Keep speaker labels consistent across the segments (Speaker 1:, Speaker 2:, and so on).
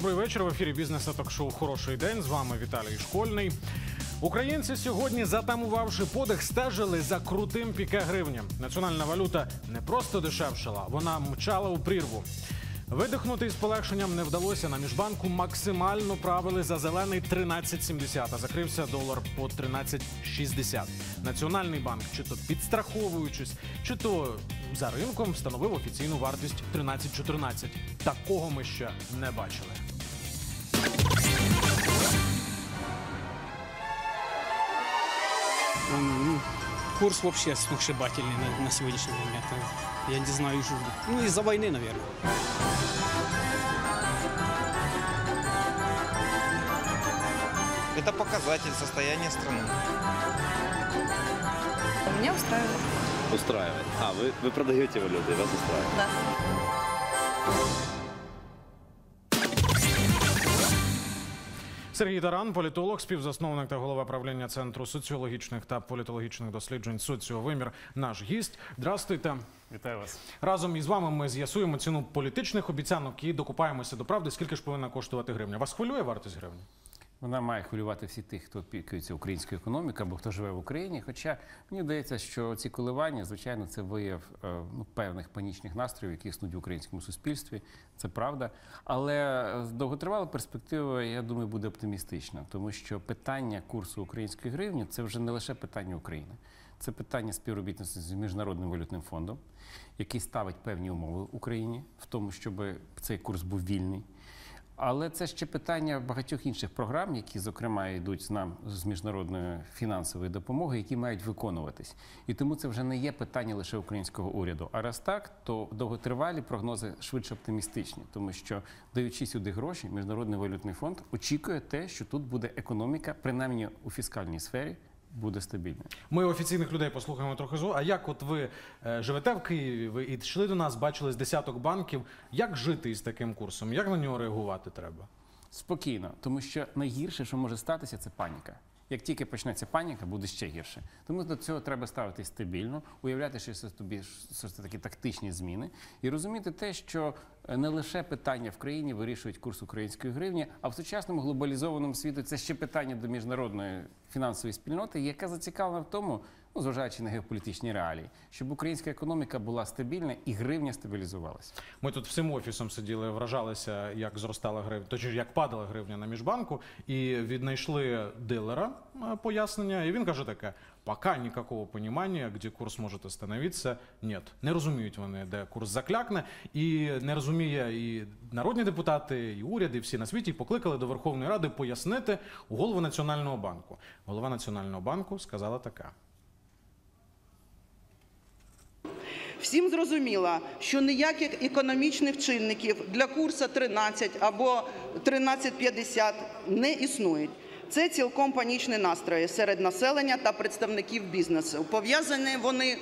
Speaker 1: Добрий вечір. В ефірі бізнес та ток-шоу Хороший день. З вами Віталій Школьний. Українці сьогодні, затамувавши подих, стежили за крутим піке гривня. Національна валюта не просто дешевшала, вона мчала у прірву. Видихнути з полегшенням не вдалося. На міжбанку максимально правили за зелений 13,70, а закрився долар по 13,60. Національний банк, чи то підстраховуючись, чи то за ринком встановив офіційну вартість 13,14. Такого ми ще не бачили.
Speaker 2: Ну, курс вообще сногсшибательный на, на сегодняшний момент. Я не знаю, уже- ну из-за войны, наверное.
Speaker 3: Это показатель состояния страны.
Speaker 4: Меня устраивает.
Speaker 5: Устраивает. А, вы, вы продаете валюты, вас устраивает.
Speaker 4: Да.
Speaker 1: Сергій Таран, політолог, співзасновник та голова правління центру соціологічних та політологічних досліджень Соціовимір. Наш гість. Здрастуйте.
Speaker 6: Вітаю вас.
Speaker 1: Разом із вами ми з'ясуємо ціну політичних обіцянок і докупаємося до правди, скільки ж повинна коштувати гривня. Вас хвилює вартість гривні?
Speaker 6: Вона має хвилювати всіх тих, хто опікується українською економікою або хто живе в Україні. Хоча мені здається, що ці коливання, звичайно, це вияв е, ну, певних панічних настроїв, які існують в українському суспільстві. Це правда. Але з довготривалої перспективи, я думаю, буде оптимістична, тому що питання курсу української гривні це вже не лише питання України. Це питання співробітництва з міжнародним валютним фондом, який ставить певні умови Україні в тому, щоб цей курс був вільний. Але це ще питання багатьох інших програм, які, зокрема, йдуть з нам з міжнародної фінансової допомоги, які мають виконуватись. І тому це вже не є питання лише українського уряду. А раз так, то довготривалі прогнози швидше оптимістичні, тому що даючи сюди гроші, міжнародний валютний фонд очікує те, що тут буде економіка, принаймні у фіскальній сфері, буде стабільною.
Speaker 1: Ми офіційних людей послухаємо трохи зу. А як от ви е, живете в Києві? Ви і йшли до нас, бачили з десяток банків. Як жити із таким курсом? Як на нього реагувати треба?
Speaker 6: Спокійно, тому що найгірше, що може статися, це паніка. Як тільки почнеться паніка, буде ще гірше. Тому до цього треба ставитись стабільно, уявляти, що це тобі що такі тактичні зміни, і розуміти те, що е, не лише питання в країні вирішують курс української гривні, а в сучасному глобалізованому світу це ще питання до міжнародної фінансової спільноти, яка зацікавлена в тому, ну зважаючи на геополітичні реалії, щоб українська економіка була стабільна і гривня стабілізувалася.
Speaker 1: Ми тут всім офісом сиділи, вражалися, як зростала гривня, точніше, як падала гривня на міжбанку, і віднайшли дилера е, пояснення. І він каже таке: пока ніякого розуміння, де курс може остановитися, нет. Не розуміють вони, де курс заклякне, і не розуміє і народні депутати, і уряд, і всі на світі покликали до Верховної Ради пояснити голову Національного банку. Голова Національного банку сказала таке.
Speaker 7: Всім зрозуміло, що ніяких економічних чинників для курсу 13 або 13,50 не існують. Це цілком панічні настрої серед населення та представників бізнесу. Пов'язані вони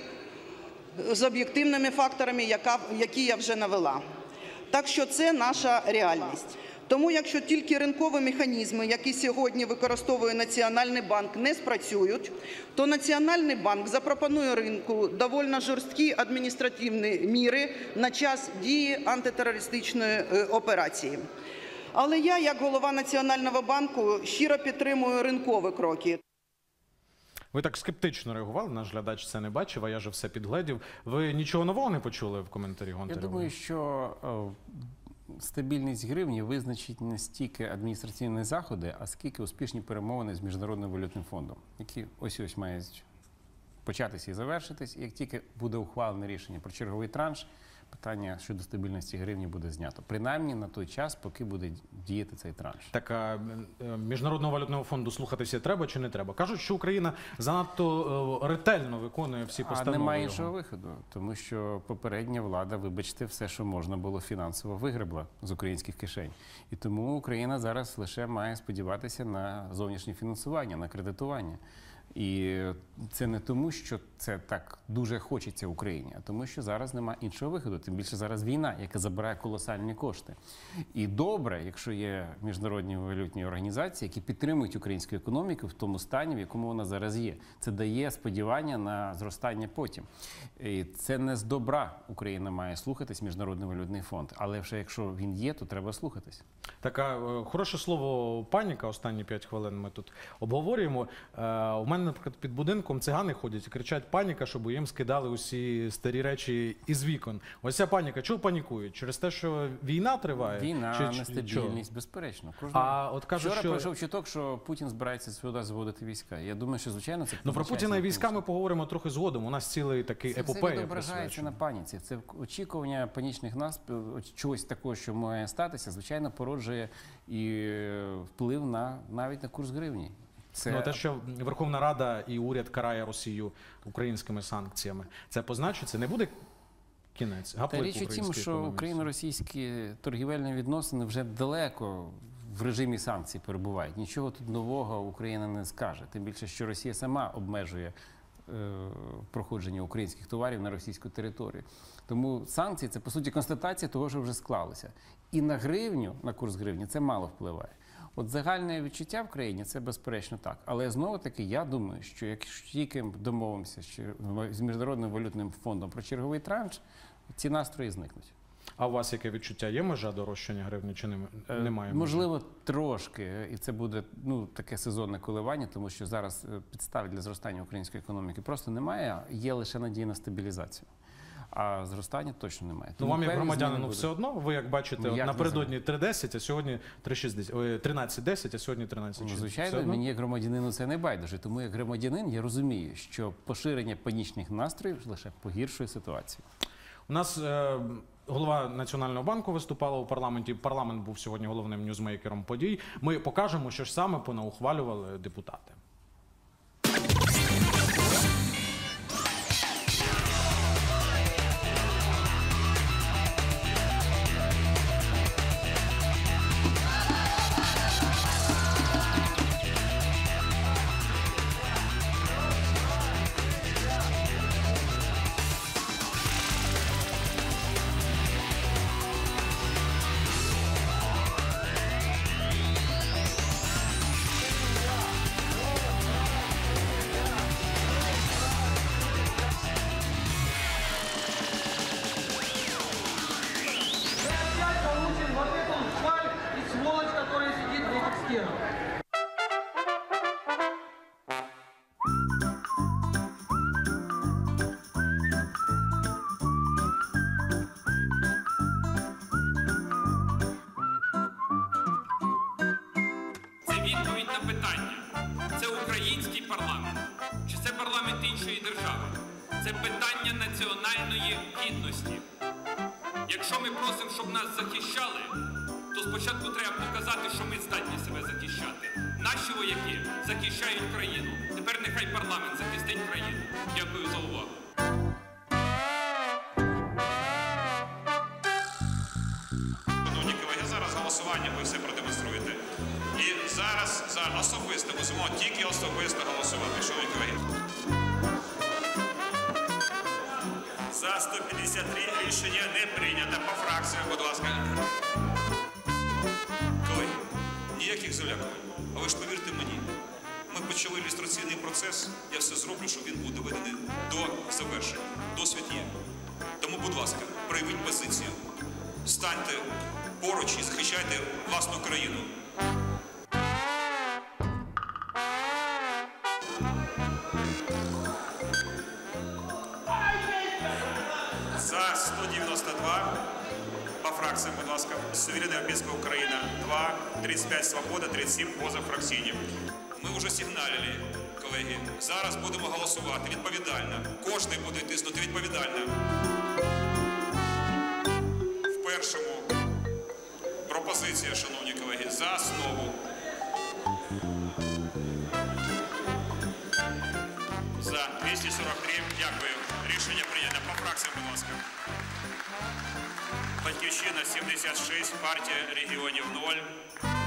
Speaker 7: з об'єктивними факторами, які я вже навела. Так що це наша реальність. Тому, якщо тільки ринкові механізми, які сьогодні використовує Національний банк, не спрацюють, то Національний банк запропонує ринку довольно жорсткі адміністративні міри на час дії антитерористичної е, операції. Але я, як голова Національного банку, щиро підтримую ринкові кроки.
Speaker 1: Ви так скептично реагували, наш глядач це не бачив, а я же все підгледів. Ви нічого нового не почули в коментарі
Speaker 6: Я думаю, що е, стабільність гривні визначить не стільки адміністративні заходи, а скільки успішні перемовини з міжнародним валютним фондом, які ось ось мають початися і завершитись. І як тільки буде ухвалене рішення про черговий транш, питання щодо стабільності гривні буде знято. Принаймні на той час, поки буде діяти цей транш.
Speaker 1: Так а е, міжнародного валютного фонду слухатися треба чи не треба? Кажуть, що Україна занадто е, ретельно виконує всі
Speaker 6: А немає іншого виходу, тому що попередня влада, вибачте, все, що можна було фінансово вигребла з українських кишень. І тому Україна зараз лише має сподіватися на зовнішнє фінансування, на кредитування. І це не тому, що це так дуже хочеться Україні, а тому, що зараз немає іншого виходу. Тим більше зараз війна, яка забирає колосальні кошти. І добре, якщо є міжнародні валютні організації, які підтримують українську економіку в тому стані, в якому вона зараз є. Це дає сподівання на зростання потім. І це не з добра Україна має слухатись міжнародний валютний фонд. Але вже якщо він є, то треба слухатись.
Speaker 1: Така е, хороше слово паніка. Останні 5 хвилин ми тут обговорюємо. Е, У мене, наприклад, під будинком цигани ходять і кричать паніка, щоб їм скидали усі старі речі із вікон. Ось ця паніка. Чого панікують? Через те, що війна триває?
Speaker 6: Війна,
Speaker 1: Чи-
Speaker 6: нестабільність, безперечно. Кожного-
Speaker 1: А от кажуть,
Speaker 6: Вчора
Speaker 1: що-
Speaker 6: пройшов чуток, що Путін збирається сюди заводити війська. Я думаю, що звичайно це
Speaker 1: Ну про
Speaker 6: позначається
Speaker 1: Путіна і
Speaker 6: на
Speaker 1: війська ми поговоримо трохи згодом. У нас цілий такий
Speaker 6: Це все
Speaker 1: епопея
Speaker 6: відображається на паніці. Це очікування панічних нас чогось такого, що має статися, звичайно, породжує і е, вплив на навіть на курс гривні. Це
Speaker 1: Ну те, що Верховна Рада і уряд карає Росію українськими санкціями, це позначиться, не буде кінець.
Speaker 6: Та річ у тім, що україно-російські торгівельні відносини вже далеко в режимі санкцій перебувають. Нічого тут нового Україна не скаже. Тим більше, що Росія сама обмежує е, проходження українських товарів на російську територію. Тому санкції це по суті констатація того, що вже склалося. І на гривню, на курс гривні, це мало впливає. От загальне відчуття в країні це безперечно так. Але знову таки я думаю, що якщо тільки домовимося з міжнародним валютним фондом про черговий транш, ці настрої зникнуть.
Speaker 1: А у вас яке відчуття? Є межа дорожчання гривні чи
Speaker 6: Е,
Speaker 1: немає? межі?
Speaker 6: Можливо, трошки, і це буде ну таке сезонне коливання, тому що зараз е, підстав для зростання української економіки просто немає. Є лише надія на стабілізацію. А зростання точно немає.
Speaker 1: Ну вам як громадянину все одно. Ви як бачите,
Speaker 6: Ну,
Speaker 1: от
Speaker 6: як
Speaker 1: напередодні 3.10, а сьогодні 3.60, ой, 13.10, а сьогодні 13.60.
Speaker 6: Ну, звичайно, мені як громадянину це не байдуже. Тому як громадянин я розумію, що поширення панічних настроїв лише погіршує ситуацію.
Speaker 1: У нас е, голова Національного банку виступала у парламенті. Парламент був сьогодні головним ньюзмейкером подій. Ми покажемо, що ж саме понаухвалювали депутати.
Speaker 8: 153 рішення не прийнято. По фракціях, будь ласка. Колеги, ніяких залякувань. А ви ж повірте мені, ми почали ілюстраційний процес. Я все зроблю, щоб він був доведений до завершення. Досвід є. Тому, будь ласка, проявіть позицію. Станьте поруч і захищайте власну країну. 192 по фракціям, будь ласка. Суверенна Європейська Україна 2, 35 Свобода, 37 позафракційні. Ми вже сигналили, колеги. Зараз будемо голосувати відповідально. Кожний буде тиснути відповідально. В першому пропозиція, шановні колеги, за основу. За 243. Дякую. Рішення прийнято. По фракціям, будь ласка. Батьківщина 76, партія регіонів 0.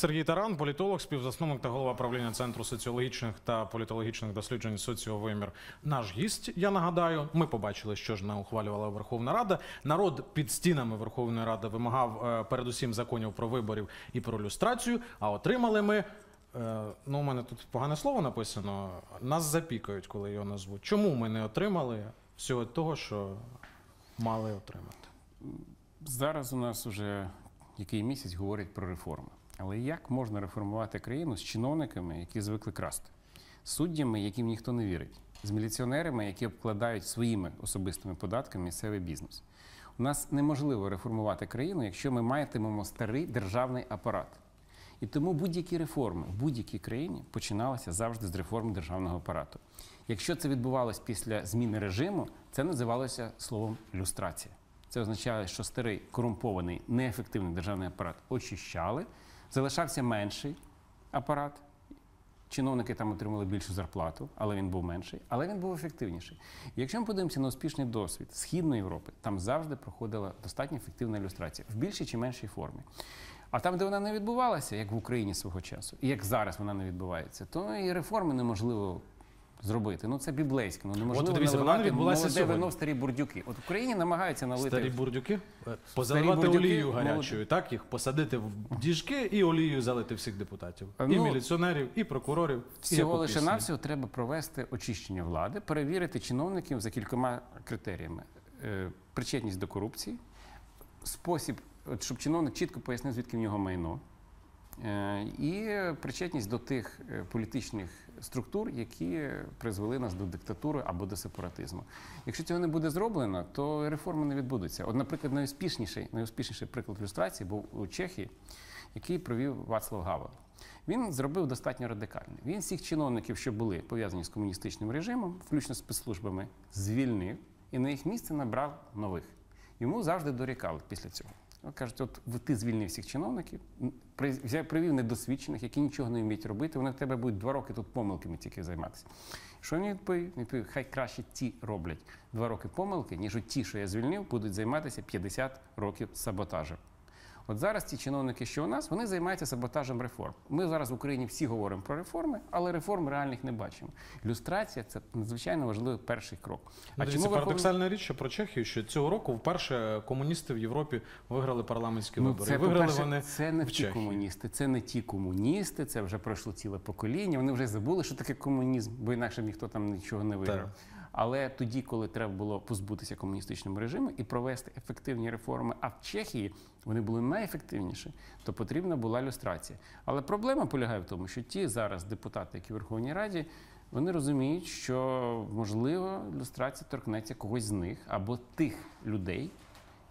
Speaker 1: Сергій Таран, політолог, співзасновник та голова правління Центру соціологічних та політологічних досліджень соціовимір. Наш гість, я нагадаю, ми побачили, що ж не ухвалювала Верховна Рада. Народ під стінами Верховної Ради вимагав е, передусім законів про виборів і про люстрацію. А отримали ми. е, Ну, у мене тут погане слово написано. Нас запікають, коли його назвуть. Чому ми не отримали всього того, що мали отримати?
Speaker 6: Зараз у нас уже який місяць говорять про реформи. Але як можна реформувати країну з чиновниками, які звикли красти, з суддями, яким ніхто не вірить, з міліціонерами, які обкладають своїми особистими податками місцевий бізнес? У нас неможливо реформувати країну, якщо ми матимемо старий державний апарат. І тому будь-які реформи в будь-якій країні починалися завжди з реформи державного апарату. Якщо це відбувалося після зміни режиму, це називалося словом люстрація. Це означає, що старий корумпований, неефективний державний апарат очищали, залишався менший апарат. Чиновники там отримали більшу зарплату, але він був менший, але він був ефективніший. Якщо ми подивимося на успішний досвід Східної Європи, там завжди проходила достатньо ефективна ілюстрація в більшій чи меншій формі. А там, де вона не відбувалася, як в Україні свого часу, і як зараз вона не відбувається, то і реформи неможливо зробити. Ну це біблейське. Ну неможливо
Speaker 1: дивіться, вона
Speaker 6: наливати
Speaker 1: відбулася
Speaker 6: молоде
Speaker 1: сьогодні.
Speaker 6: вино в старі бурдюки. От в Україні намагаються налити
Speaker 1: Старі бурдюки? Е, Позаливати
Speaker 6: бурдюки,
Speaker 1: олією гарячою, так? Їх посадити в діжки і олією залити всіх депутатів. І
Speaker 6: Ну,
Speaker 1: міліціонерів, і прокурорів. і
Speaker 6: Всього
Speaker 1: у
Speaker 6: лише навсього треба провести очищення влади, перевірити чиновників за кількома критеріями: Е, причетність до корупції, спосіб, от, щоб чиновник чітко пояснив, звідки в нього майно. Е, І причетність до тих е, політичних структур, які призвели нас до диктатури або до сепаратизму. Якщо цього не буде зроблено, то реформи не відбудуться. От, наприклад, найуспішніший, найуспішніший приклад ілюстрації був у Чехії, який провів Вацлав Гавел. Він зробив достатньо радикальний. Він всіх чиновників, що були пов'язані з комуністичним режимом, включно з спецслужбами, звільнив і на їх місце набрав нових. Йому завжди дорікали після цього. Кажуть, от ти звільнив всіх чиновників, привів недосвідчених, які нічого не вміють робити. Вони в тебе будуть два роки тут помилками тільки займатися. Що він відповів? Він відповів, хай краще ті роблять два роки помилки, ніж ті, що я звільнив, будуть займатися 50 років саботажем. От зараз ті чиновники, що у нас, вони займаються саботажем реформ. Ми зараз в Україні всі говоримо про реформи, але реформ реальних не бачимо. Ілюстрація це надзвичайно важливий перший крок.
Speaker 1: Ну, дивіться,
Speaker 6: Верховна-
Speaker 1: парадоксальна річ, що про Чехію, що цього року вперше комуністи в Європі виграли парламентські
Speaker 6: Ну,
Speaker 1: вибори.
Speaker 6: це,
Speaker 1: виграли вони
Speaker 6: це не
Speaker 1: в
Speaker 6: ті комуністи, це не ті комуністи, це вже пройшло ціле покоління. Вони вже забули, що таке комунізм, бо інакше ніхто там нічого не виграв.
Speaker 1: Так.
Speaker 6: Але тоді, коли треба було позбутися комуністичному режиму і провести ефективні реформи, а в Чехії вони були найефективніші, то потрібна була люстрація. Але проблема полягає в тому, що ті зараз депутати, які в Верховній Раді, вони розуміють, що можливо люстрація торкнеться когось з них або тих людей,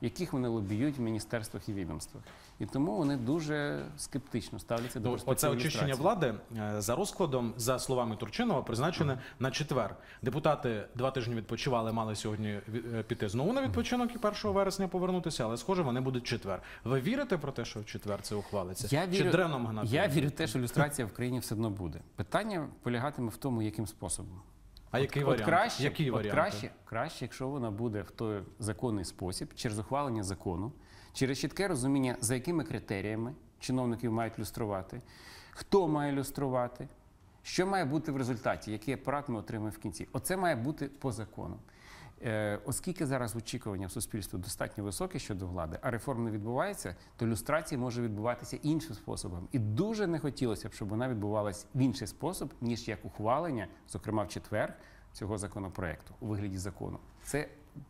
Speaker 6: яких вони лобіюють в міністерствах і відомствах. І тому вони дуже скептично ставляться до
Speaker 1: Ну, Оце очищення влади е, за розкладом, за словами Турчинова, призначене на четвер. Депутати два тижні відпочивали, мали сьогодні е, піти знову на відпочинок і 1 вересня повернутися, але схоже, вони будуть четвер. Ви вірите про те, що в четвер це ухвалиться?
Speaker 6: Я
Speaker 1: Чи дреном гнати?
Speaker 6: я вірю те, що люстрація в країні все одно буде. Питання полягатиме в тому, яким способом.
Speaker 1: А який варіант?
Speaker 6: краще,
Speaker 1: Які
Speaker 6: от
Speaker 1: варіанти?
Speaker 6: краще, краще, якщо вона буде в той законний спосіб, через ухвалення закону, через чітке розуміння, за якими критеріями чиновників мають люструвати, хто має люструвати, що має бути в результаті, який апарат ми отримаємо в кінці. Оце має бути по закону. Е, оскільки зараз очікування в суспільстві достатньо високе щодо влади, а реформ не відбувається, то люстрація може відбуватися іншим способом. І дуже не хотілося б, щоб вона відбувалася в інший спосіб, ніж як ухвалення, зокрема в четвер, цього законопроекту у вигляді закону. Це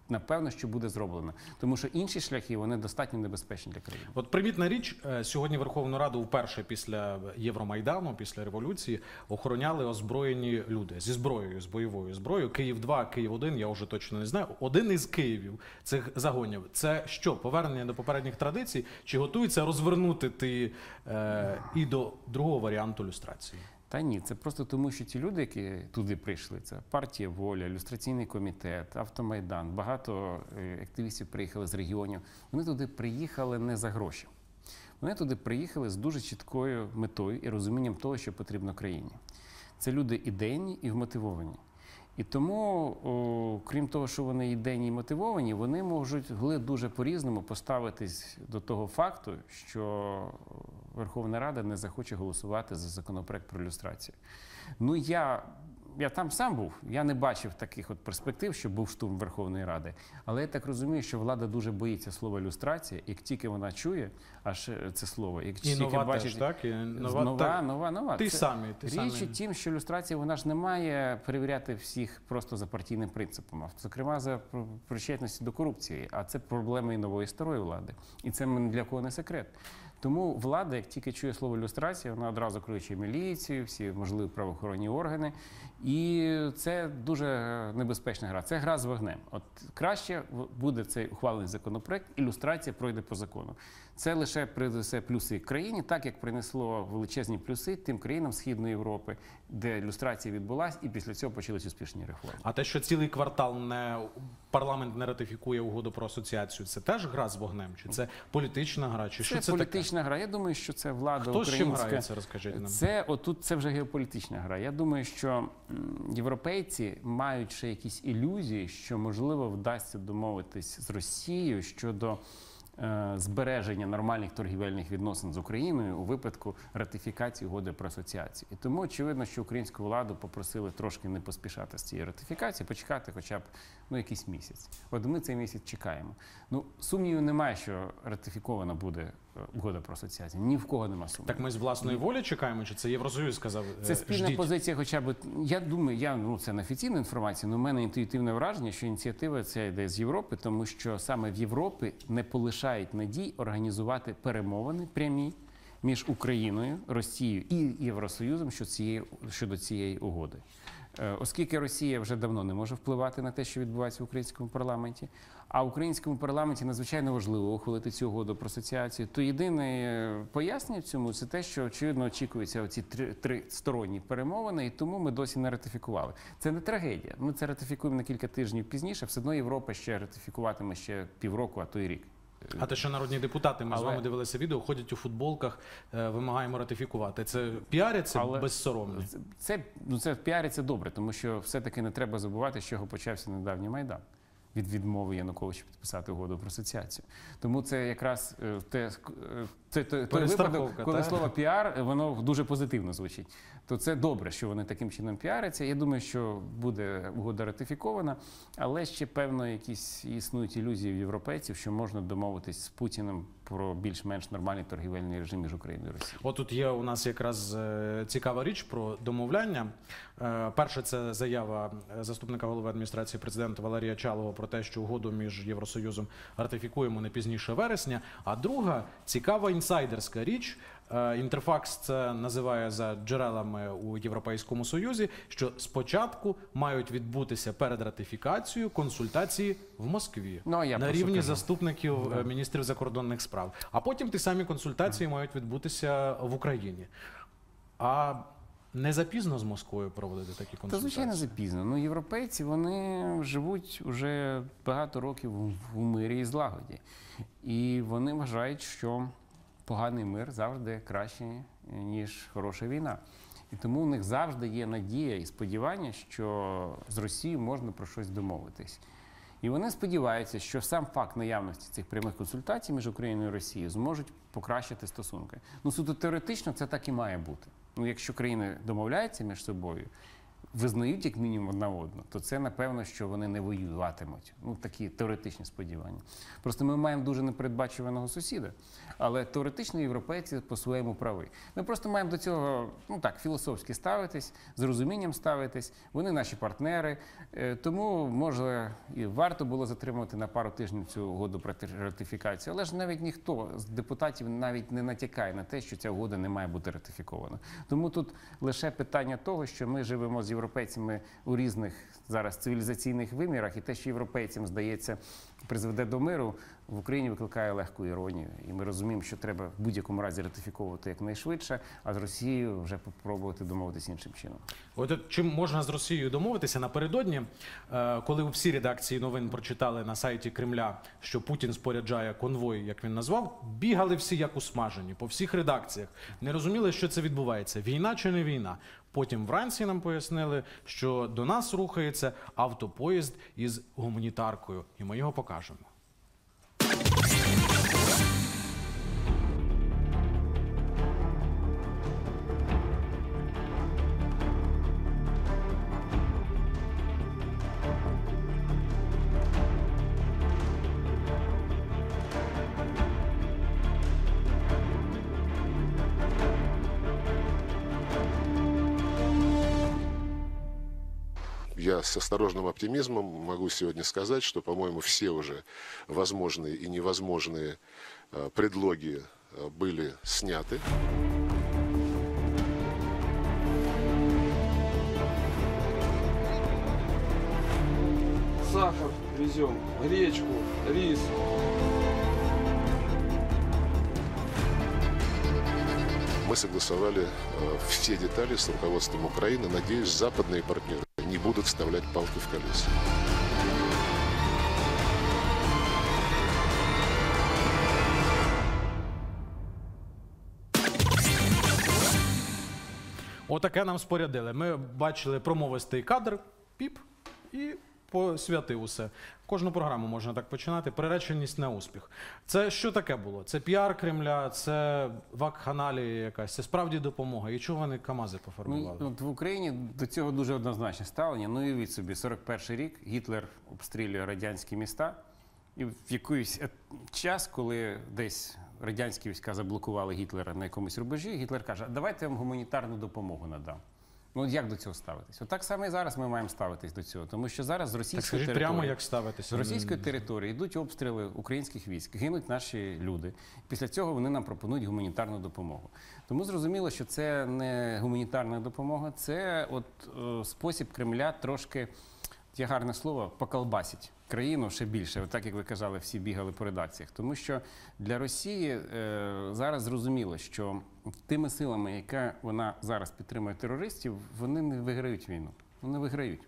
Speaker 6: напевно, що буде зроблено, тому що інші шляхи вони достатньо небезпечні для країни.
Speaker 1: От примітна річ, е, сьогодні Верховну Раду вперше після Євромайдану, після революції, охороняли озброєні люди зі зброєю, з бойовою зброєю. Київ 2 Київ 1 я вже точно не знаю. Один із Київів цих загонів. Це що? Повернення до попередніх традицій? Чи готується розвернути ти е, і до другого варіанту люстрації?
Speaker 6: Та ні, це просто тому, що ті люди, які туди прийшли, це партія воля, люстраційний комітет, автомайдан. Багато е, активістів приїхали з регіонів. Вони туди приїхали не за гроші. Вони туди приїхали з дуже чіткою метою і розумінням того, що потрібно країні. Це люди ідейні і вмотивовані. І тому, о, крім того, що вони ідейні мотивовані, вони можуть гли дуже по-різному поставитись до того факту, що Верховна Рада не захоче голосувати за законопроект про люстрацію. Ну я. Я там сам був, я не бачив таких от перспектив, що був штурм Верховної Ради. Але я так розумію, що влада дуже боїться слова люстрація, як тільки вона чує аж е, це слово, як
Speaker 1: І
Speaker 6: тільки
Speaker 1: нова
Speaker 6: бачить
Speaker 1: теж, так? І нова,
Speaker 6: нова,
Speaker 1: так.
Speaker 6: нова, нова.
Speaker 1: Ти
Speaker 6: Це-
Speaker 1: самі, ти
Speaker 6: Річ
Speaker 1: самі.
Speaker 6: у тім, що люстрація вона ж не має перевіряти всіх просто за партійним принципом, а зокрема за пр- причетністю до корупції. А це проблема і нової старої влади. І це для кого не секрет. Тому влада, як тільки чує слово люстрація, вона одразу кличе міліцію, всі можливі правоохоронні органи. І це дуже небезпечна гра. Це гра з вогнем. От краще буде цей ухвалений законопроект, і люстрація пройде по закону. Це лише принесе плюси країні, так як принесло величезні плюси тим країнам Східної Європи, де люстрація відбулась, і після цього почались успішні реформи.
Speaker 1: А те, що цілий квартал не парламент не ратифікує угоду про асоціацію, це теж гра з вогнем? Чи це політична гра? Чи що
Speaker 6: Це
Speaker 1: це
Speaker 6: політична гра. Я думаю, що це влада
Speaker 1: Хто з чим грається, розкажіть нам.
Speaker 6: Це отут це вже геополітична гра. Я думаю, що європейці мають ще якісь ілюзії, що можливо вдасться домовитись з Росією щодо. Е, Збереження нормальних торгівельних відносин з Україною у випадку ратифікації угоди про асоціацію, і тому очевидно, що українську владу попросили трошки не поспішати з цією ратифікацією, почекати, хоча б ну якийсь місяць. От ми цей місяць чекаємо. Ну сумнівів немає, що ратифікована буде угода про асоціацію. Ні в кого нема сумнівів.
Speaker 1: Так ми з власної волі чекаємо, чи це Євросоюз сказав?
Speaker 6: Це
Speaker 1: е,
Speaker 6: спільна
Speaker 1: ждіть?
Speaker 6: позиція, хоча б я думаю, я ну це не офіційна інформація, але в мене інтуїтивне враження, що ініціатива ця йде з Європи, тому що саме в Європі не полишають надій організувати перемовини прямі між Україною, Росією і Євросоюзом щодо цієї угоди. Е, Оскільки Росія вже давно не може впливати на те, що відбувається в українському парламенті, а в українському парламенті надзвичайно важливо ухвалити цю угоду про асоціацію, то єдине е, пояснення цьому це те, що очевидно очікуються оці три, три сторонні перемовини, і тому ми досі не ратифікували. Це не трагедія. Ми це ратифікуємо на кілька тижнів пізніше. Все одно Європа ще ратифікуватиме ще півроку, а то й рік.
Speaker 1: А те, що народні депутати, ми з
Speaker 6: Але-
Speaker 1: вами дивилися відео, ходять у футболках, е, вимагаємо ратифікувати. Це піаряться
Speaker 6: Але-
Speaker 1: безсоромно.
Speaker 6: Це, це ну це в піарі це добре, тому що все-таки не треба забувати, з чого почався недавній майдан. Від відмови Януковича підписати угоду про асоціацію. Тому це якраз е, те, е, це, той- той випадок, коли
Speaker 1: та?
Speaker 6: слово піар е, воно дуже позитивно звучить. То це добре, що вони таким чином піаряться. Я думаю, що буде угода ратифікована, але ще певно якісь існують ілюзії в європейців, що можна домовитись з Путіним про більш-менш нормальний торгівельний режим між Україною і Росією.
Speaker 1: От є у нас якраз е, цікава річ про домовляння. Е, Перше, це заява е, заступника голови адміністрації президента Валерія Чалова про те, що угоду між Євросоюзом ратифікуємо не пізніше вересня. А друга цікава інсайдерська річ. Е, Інтерфакс це називає за джерелами у Європейському Союзі, що спочатку мають відбутися перед ратифікацією консультації в Москві
Speaker 6: Ну, я
Speaker 1: на рівні
Speaker 6: кажу.
Speaker 1: заступників е, міністрів закордонних справ. А потім ті самі консультації мають відбутися в Україні. А не запізно з Москвою проводити такі
Speaker 6: Та
Speaker 1: консультації?
Speaker 6: звичайно запізно. Ну, європейці вони живуть уже багато років в мирі і злагоді. І вони вважають, що поганий мир завжди краще, ніж хороша війна. І тому у них завжди є надія і сподівання, що з Росією можна про щось домовитись. І вони сподіваються, що сам факт наявності цих прямих консультацій між Україною і Росією зможуть покращити стосунки. Ну суто теоретично це так і має бути. Ну, якщо країни домовляються між собою, визнають як мінімум одна одну, то це напевно, що вони не воюватимуть. Ну такі теоретичні сподівання. Просто ми маємо дуже непередбачуваного сусіда, але теоретично європейці по-своєму праві. Ми просто маємо до цього ну так філософськи ставитись, з розумінням ставитись. Вони наші партнери. Е, Тому може і варто було затримувати на пару тижнів цю угоду про ратифікацію. Але ж навіть ніхто з депутатів навіть не натякає на те, що ця угода не має бути ратифікована. Тому тут лише питання того, що ми живемо з європейцями у різних зараз цивілізаційних вимірах, і те, що європейцям здається, призведе до миру, в Україні викликає легку іронію. І ми розуміємо, що треба в будь-якому разі ратифіковувати якнайшвидше, а з Росією вже попробувати домовитися іншим чином.
Speaker 1: От чим можна з Росією домовитися напередодні, е, коли у всі редакції новин прочитали на сайті Кремля, що Путін споряджає конвой, як він назвав, бігали всі як усмажені по всіх редакціях. Не розуміли, що це відбувається: війна чи не війна. Потім вранці нам пояснили, що до нас рухається автопоїзд із гуманітаркою, і ми його покажемо.
Speaker 9: С осторожным оптимизмом могу сегодня сказать, что, по-моему, все уже возможные и невозможные э, предлоги э, были сняты.
Speaker 10: Сахар везем, гречку, рис.
Speaker 9: Мы согласовали э, все детали с руководством Украины. Надеюсь, западные партнеры не будут вставлять палки в колеса.
Speaker 1: Отаке нам спорядили. Ми бачили промовистий кадр, піп, і посвятив усе. Кожну програму можна так починати. Приреченість на успіх. Це що таке було? Це піар Кремля, це вакханалія якась, це справді допомога. І чого вони КАМАЗи
Speaker 6: Ну, от в Україні до цього дуже однозначне ставлення. Ну і уявіть собі 41 рік Гітлер обстрілює радянські міста, і в якийсь е- час, коли десь радянські війська заблокували Гітлера на якомусь рубежі, Гітлер каже: давайте я вам гуманітарну допомогу надам. Ну як до цього ставитись? Отак саме і зараз ми маємо ставитись до цього, тому що зараз з російської території
Speaker 1: прямо, як ставитися.
Speaker 6: з російської території йдуть обстріли українських військ, гинуть наші люди. Після цього вони нам пропонують гуманітарну допомогу. Тому зрозуміло, що це не гуманітарна допомога, це от е, спосіб Кремля трошки. Є гарне слово поколбасить країну ще більше, так як ви казали, всі бігали по редакціях. Тому що для Росії е, зараз зрозуміло, що тими силами, яка вона зараз підтримує терористів, вони не виграють війну. Вони виграють.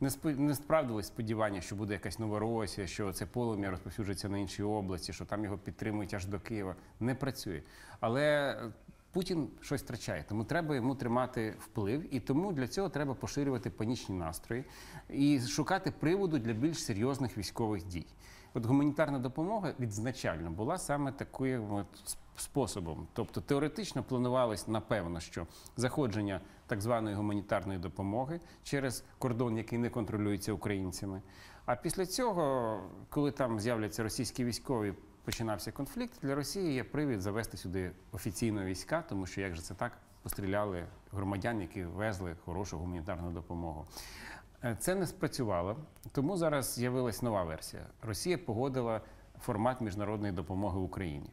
Speaker 6: Не спо- не справдилось сподівання, що буде якась новоросія, що це полум'я розповсюджується на інші області, що там його підтримують аж до Києва. Не працює. Але Путін щось втрачає, тому треба йому тримати вплив, і тому для цього треба поширювати панічні настрої і шукати приводу для більш серйозних військових дій. От гуманітарна допомога відзначально була саме таким от способом. Тобто теоретично планувалось, напевно, що заходження так званої гуманітарної допомоги через кордон, який не контролюється українцями. А після цього, коли там з'являться російські військові, починався конфлікт, для Росії є привід завести сюди офіційно війська, тому що як же це так постріляли громадян, які везли хорошу гуманітарну допомогу. Е, Це не спрацювало, тому зараз з'явилась нова версія. Росія погодила формат міжнародної допомоги Україні.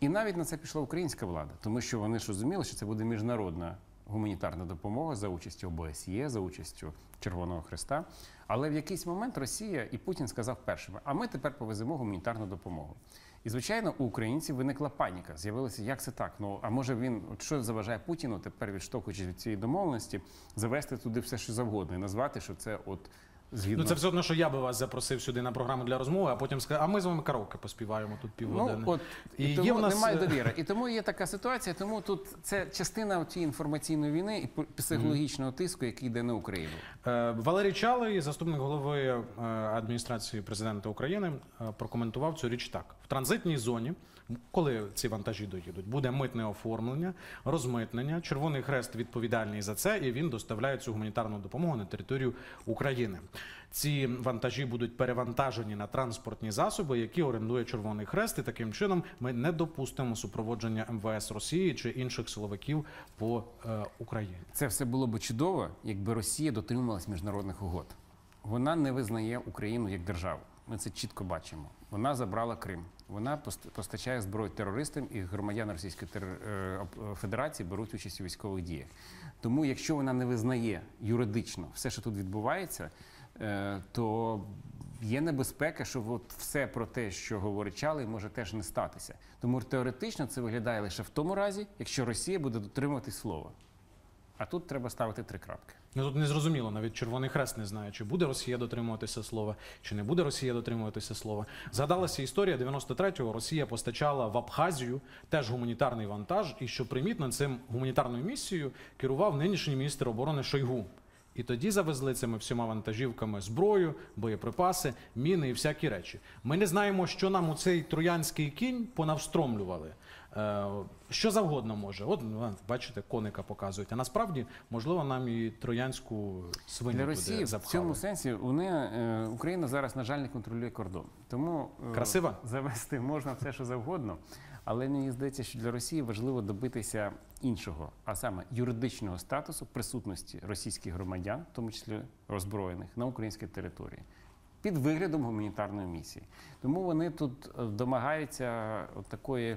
Speaker 6: І навіть на це пішла українська влада, тому що вони ж розуміли, що це буде міжнародна гуманітарна допомога за участю ОБСЄ, за участю Червоного Христа. Але в якийсь момент Росія і Путін сказав першими: а ми тепер повеземо гуманітарну допомогу. І звичайно, у українців виникла паніка. З'явилося, як це так? Ну а може він, от що заважає Путіну тепер, відштовхуючись від цієї домовленості, завести туди все, що завгодно, і назвати, що це от згідно
Speaker 1: Ну це все одно, що я би вас запросив сюди на програму для розмови, а потім сказав, а ми з вами караоке поспіваємо тут півгодини.
Speaker 6: Ну, от, і,
Speaker 1: І
Speaker 6: тому
Speaker 1: є в нас,
Speaker 6: немає
Speaker 1: е,
Speaker 6: довіри. І тому є така ситуація, тому тут це частина тієї інформаційної війни і психологічного тиску, який йде на Україну.
Speaker 1: Е, Валерій Чалий, заступник голови е, адміністрації президента України, прокоментував цю річ так: в транзитній зоні, коли ці вантажі доїдуть, буде митне оформлення, розмитнення. Червоний хрест відповідальний за це, і він доставляє цю гуманітарну допомогу на територію України. Ці вантажі будуть перевантажені на транспортні засоби, які орендує Червоний Хрест. І таким чином ми не допустимо супроводження МВС Росії чи інших силовиків по е, Україні.
Speaker 6: Це все було б чудово, якби Росія дотримувалась міжнародних угод. Вона не визнає Україну як державу. Ми це чітко бачимо. Вона забрала Крим. Вона постачає зброю терористам, і громадяни Російської е, об- федерації беруть участь у військових діях. Тому, якщо вона не визнає юридично все, що тут відбувається, е, то є небезпека, що от все про те, що говорить Чалий, може теж не статися. Тому теоретично це виглядає лише в тому разі, якщо Росія буде дотримуватись слова. А тут треба ставити три крапки.
Speaker 1: Ну тут не зрозуміло, навіть Червоний Хрест не знає, чи буде Росія дотримуватися слова, чи не буде Росія дотримуватися слова. Згадалася історія 93-го. Росія постачала в Абхазію теж гуманітарний вантаж, і що примітно, цим гуманітарною місією керував нинішній міністр оборони Шойгу. І тоді завезли цими всіма вантажівками зброю, боєприпаси, міни і всякі речі. Ми не знаємо, що нам у цей троянський кінь понавстромлювали. Е, що завгодно може. От ну, бачите, коника показують. А насправді, можливо, нам і троянську свиню
Speaker 6: Для
Speaker 1: туди
Speaker 6: Росії в цьому сенсі вони, е, Україна зараз, на жаль, не контролює кордон. Тому е,
Speaker 1: Красиво?
Speaker 6: завести можна все, що завгодно. Але мені здається, що для Росії важливо добитися іншого, а саме юридичного статусу присутності російських громадян, в тому числі роззброєних, на українській території. Під виглядом гуманітарної місії. Тому вони тут домагаються такої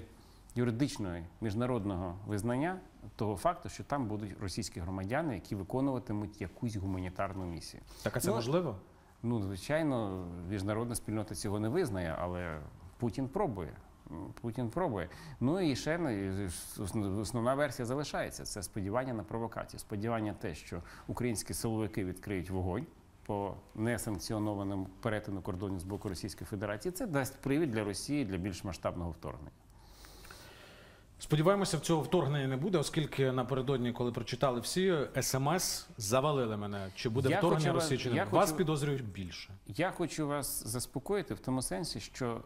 Speaker 6: юридичної міжнародного визнання того факту, що там будуть російські громадяни, які виконуватимуть якусь гуманітарну місію.
Speaker 1: Так, а це
Speaker 6: Ну,
Speaker 1: можливо?
Speaker 6: Ну, звичайно, міжнародна спільнота цього не визнає, але Путін пробує. Путін пробує. Ну і ще ну, основна версія залишається. Це сподівання на провокацію. Сподівання те, що українські силовики відкриють вогонь по несанкціонованому перетину кордонів з боку Російської Федерації. Це дасть привід для Росії для більш масштабного вторгнення.
Speaker 1: Сподіваємося, в цього вторгнення не буде, оскільки напередодні, коли прочитали всі, смс завалили мене. Чи буде
Speaker 6: Я
Speaker 1: вторгнення
Speaker 6: хочу вас-
Speaker 1: Росії, чи не
Speaker 6: я
Speaker 1: вас
Speaker 6: хочу-
Speaker 1: підозрюють більше.
Speaker 6: Я хочу вас заспокоїти в тому сенсі, що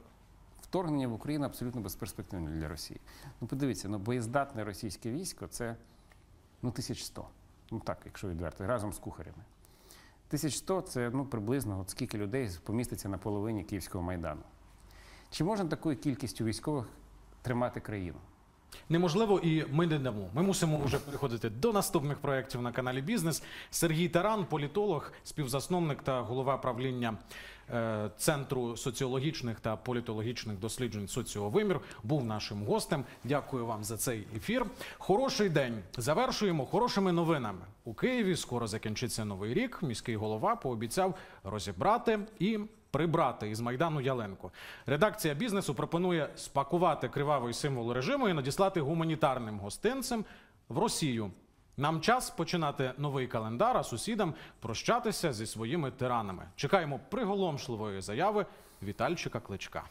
Speaker 6: вторгнення в Україну абсолютно безперспективне для Росії. Ну, подивіться, ну боєздатне російське військо це ну, 1100. Ну так, якщо відверто, разом з кухарями. 1100 це ну, приблизно от скільки людей поміститься на половині Київського майдану. Чи можна такою кількістю військових тримати країну?
Speaker 1: Неможливо, і ми не дамо. Ми мусимо вже переходити до наступних проєктів на каналі Бізнес. Сергій Таран, політолог, співзасновник та голова правління е, Центру соціологічних та політологічних досліджень соціовимір, був нашим гостем. Дякую вам за цей ефір. Хороший день. Завершуємо хорошими новинами. У Києві скоро закінчиться новий рік. Міський голова пообіцяв розібрати і прибрати із майдану Яленко. Редакція бізнесу пропонує спакувати кривавий символ режиму і надіслати гуманітарним гостинцем в Росію. Нам час починати новий календар, а сусідам прощатися зі своїми тиранами. Чекаємо приголомшливої заяви Вітальчика Кличка.